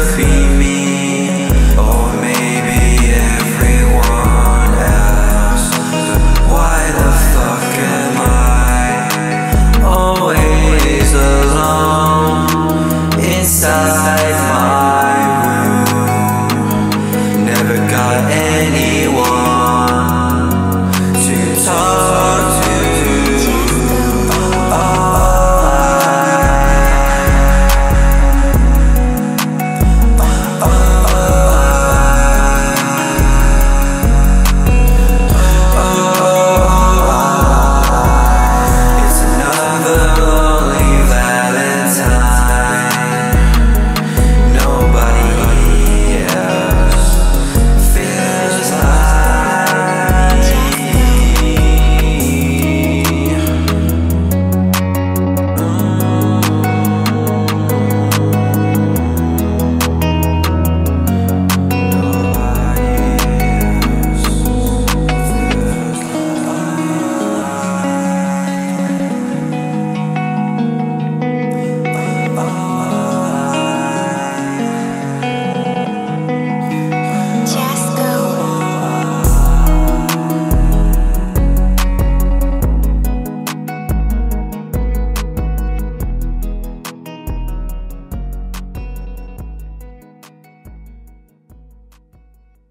feet